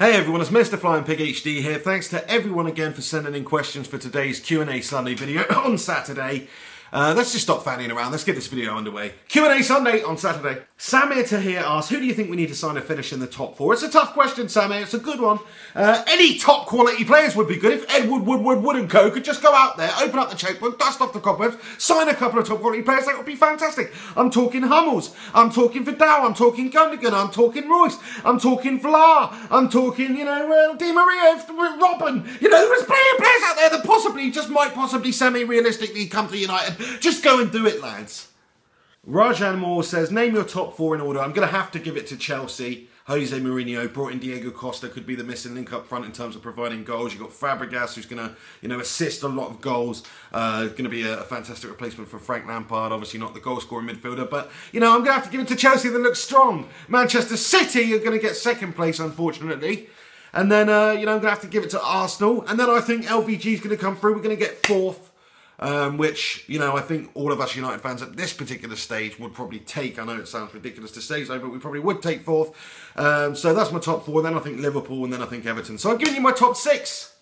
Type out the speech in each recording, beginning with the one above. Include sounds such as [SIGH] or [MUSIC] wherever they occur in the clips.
Hey everyone, it's Mr. Flying Pig HD here. Thanks to everyone again for sending in questions for today's Q&A Sunday video [LAUGHS] on Saturday. Uh, let's just stop fanning around. Let's get this video underway. Q&A Sunday on Saturday. Samir Tahir asks, who do you think we need to sign a finish in the top four? It's a tough question, Samir. It's a good one. Uh, any top quality players would be good. If Edward Woodward Wood and Co could just go out there, open up the checkbook, dust off the cobwebs, sign a couple of top quality players, that would be fantastic. I'm talking Hummels. I'm talking Vidal. I'm talking Gundogan. I'm talking Reus. I'm talking Vlaar. I'm talking, you know, uh, Di Maria, Robben. You know, plenty of possibly, just might possibly semi-realistically come to United. Just go and do it, lads. Rajan Moore says, name your top four in order. I'm going to have to give it to Chelsea. Jose Mourinho brought in Diego Costa, could be the missing link up front in terms of providing goals. You've got Fabregas, who's going to, you know, assist a lot of goals. Uh, going to be a, a, fantastic replacement for Frank Lampard. Obviously not the goal scoring midfielder, but you know, I'm going to have to give it to Chelsea that looks strong. Manchester City are going to get second place, unfortunately. And then, uh, you know, I'm going to have to give it to Arsenal. And then I think LVG is going to come through. We're going to get fourth um, which, you know, I think all of us United fans at this particular stage would probably take. I know it sounds ridiculous to say so, but we probably would take fourth. Um, so that's my top four. Then I think Liverpool, and then I think Everton. So I'm giving you my top six.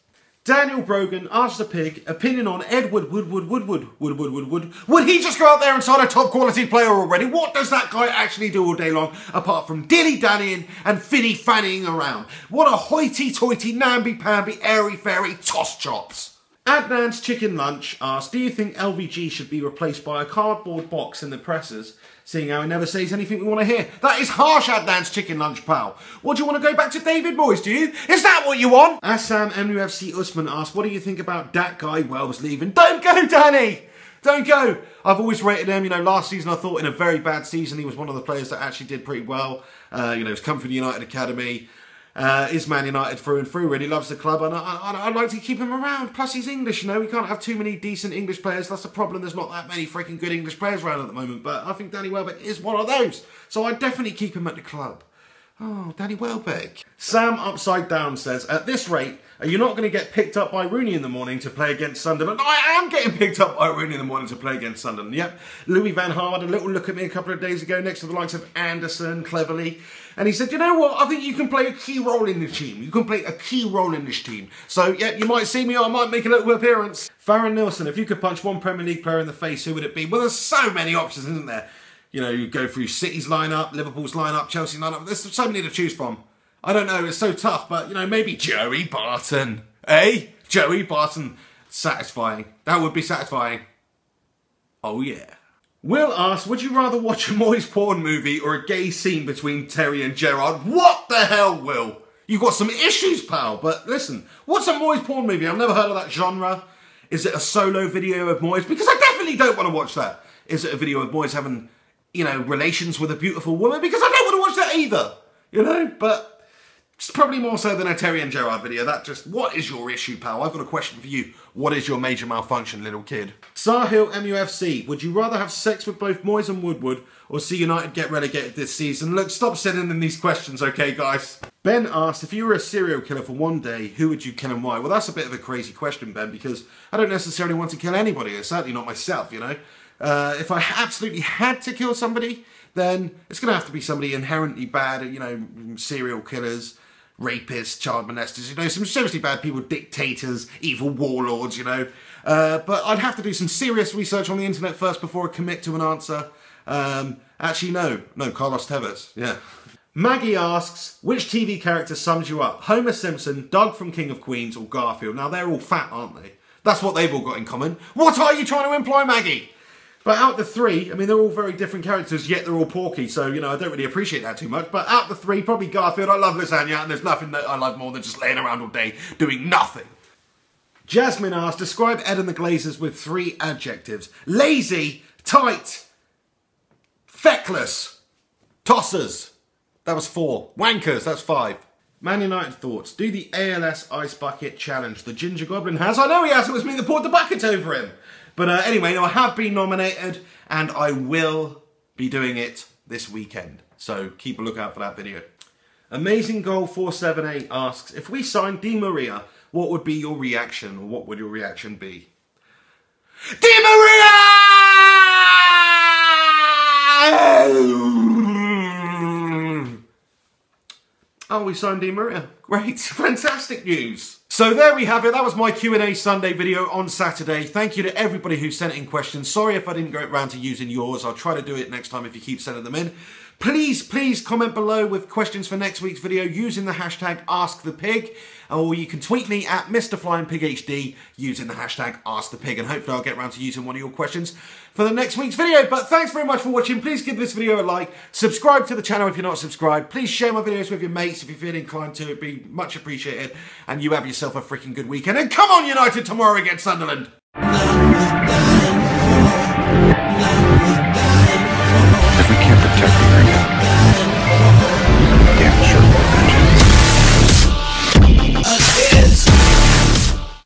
Daniel Brogan asks the pig opinion on Edward Woodward Woodward Woodward Woodward. Would he just go out there and sign a top quality player already? What does that guy actually do all day long apart from dilly dallying and finny fannying around? What a hoity toity, namby pamby, airy fairy toss chops. Adnan's Chicken Lunch asks, do you think LVG should be replaced by a cardboard box in the presses, seeing how he never says anything we want to hear? That is harsh, Adnan's Chicken Lunch, pal. What, do you want to go back to David Moyes, do you? Is that what you want? Assam MUFC Usman asks, what do you think about that guy Wells leaving? Don't go, Danny! Don't go! I've always rated him. You know, last season I thought in a very bad season he was one of the players that actually did pretty well. Uh, you know, he's come from the United Academy uh, is Man United through and through, really loves the club, and I, would like to keep him around. Plus, he's English, you know, we can't have too many decent English players. That's the problem, there's not that many freaking good English players around at the moment, but I think Danny Welbeck is one of those, so I'd definitely keep him at the club. Oh, Danny Welbeck. Sam Upside Down says, at this rate, are you not going to get picked up by Rooney in the morning to play against Sunderland? I am getting picked up by Rooney in the morning to play against Sunderland. Yep. Louis Van Gaal, a little look at me a couple of days ago next to the likes of Anderson, Cleverley. And he said, you know what? I think you can play a key role in the team. You can play a key role in this team. So, yeah, you might see me I might make a little appearance. Farron Nilsson, if you could punch one Premier League player in the face, who would it be? Well, there's so many options, isn't there? You know, you go through City's lineup, Liverpool's lineup, Chelsea lineup. There's so many to choose from. I don't know, it's so tough, but, you know, maybe Joey Barton. Eh? Joey Barton. Satisfying. That would be satisfying. Oh, yeah. Will asks, would you rather watch a Moyes porn movie or a gay scene between Terry and Gerrard? What the hell, Will? You've got some issues, pal. But listen, what's a Moyes porn movie? I've never heard of that genre. Is it a solo video of Moyes? Because I definitely don't want to watch that. Is it a video of Moyes having, you know, relations with a beautiful woman? Because I don't want to watch that either. You know, but it's probably more so than a Terry and Gerrard video. That just, what is your issue, pal? I've got a question for you. What is your major malfunction, little kid? Sahil MUFC, would you rather have sex with both Moyes and Woodward or see United get relegated this season? Look, stop sending in these questions, okay, guys? Ben asked, if you were a serial killer for one day, who would you kill and why? Well, that's a bit of a crazy question, Ben, because I don't necessarily want to kill anybody. Certainly not myself, you know? Uh, if I absolutely had to kill somebody, then it's going to have to be somebody inherently bad, you know, serial killers, rapists, child molesters, you know, some seriously bad people, dictators, evil warlords, you know. Uh, but I'd have to do some serious research on the internet first before I commit to an answer. Um, actually, no. No, Carlos Tevez, yeah. Maggie asks, which TV character sums you up? Homer Simpson, Doug from King of Queens, or Garfield? Now, they're all fat, aren't they? That's what they've all got in common. What are you trying to imply, Maggie? But out of the three, I mean, they're all very different characters, yet they're all porky. So, you know, I don't really appreciate that too much. But out of the three, probably Garfield. I love lasagna, and there's nothing that I love more than just laying around all day doing nothing. Jasmine asks, describe Ed and the Glazers with three adjectives. Lazy, tight, feckless, tossers. That was four. Wankers, that's five. Man United thoughts. Do the ALS Ice Bucket Challenge. The Ginger Goblin has. I know he has. It was me that poured the bucket over him. But uh, anyway, no, I have been nominated and I will be doing it this weekend. So keep a lookout for that video. Amazing Goal 478 asks, if we signed Di Maria, what would be your reaction or what would your reaction be? Di Maria! We signed Di Maria. Great. [LAUGHS] Fantastic news. So there we have it. That was my Q&A Sunday video on Saturday. Thank you to everybody who sent in questions. Sorry if I didn't go around to using yours. I'll try to do it next time if you keep sending them in. Please, please comment below with questions for next week's video using the hashtag AskThePig, or you can tweet me at MrFlyingPigHD using the hashtag AskThePig, and hopefully I'll get around to using one of your questions for the next week's video. But thanks very much for watching. Please give this video a like, subscribe to the channel if you're not subscribed. Please share my videos with your mates if you feel inclined to. It'd be much appreciated. And you have yourself a freaking good weekend. And come on, United, tomorrow against Sunderland.